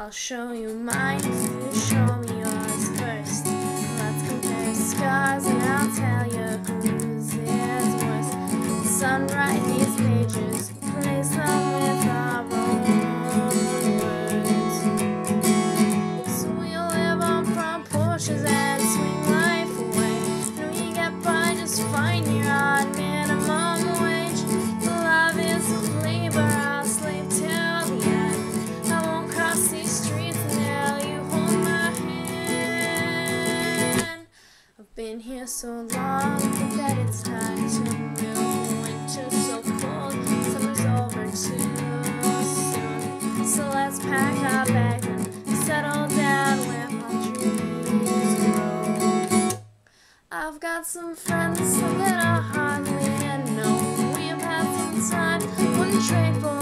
I'll show you mine, you show me yours first. Let's compare scars and I'll tell you whose is worse. Sun, write these pages, place them with our own words. So we'll live on been here so long that it's time to move. Winter's so cold, summer's over too soon. So let's pack our bags and settle down where palm trees grow. I've got some friends that I hardly know. We have had some time, wouldn't trade for